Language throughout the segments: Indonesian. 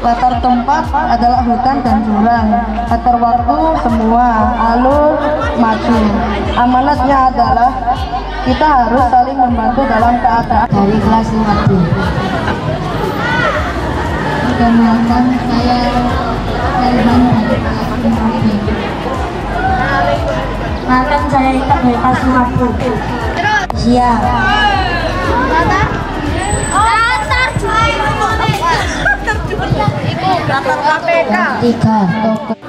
Latar tempat adalah hutan dan jurang. Latar waktu semua alur maju. Amanatnya adalah kita harus saling membantu dalam keadaan dari kelas 5B. Perkenalkan saya 5B. Perkenalkan saya Ika dari kelas 5B. Siap. Tiga toko.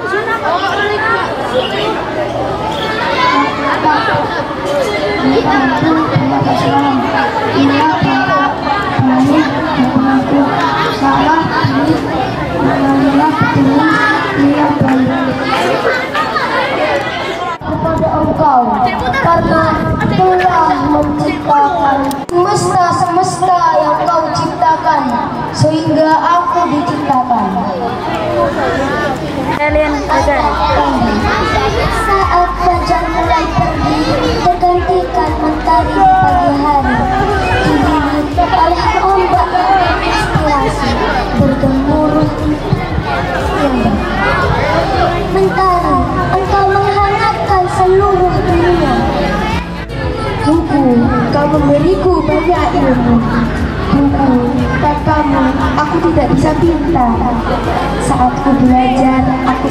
kepada engkau karena telah menciptakan semesta semesta yang kau ciptakan sehingga aku diciptakan. Kalian ada kau memberiku banyak ilmu. Buku tanpamu aku tidak bisa pintar. Saat ku belajar aku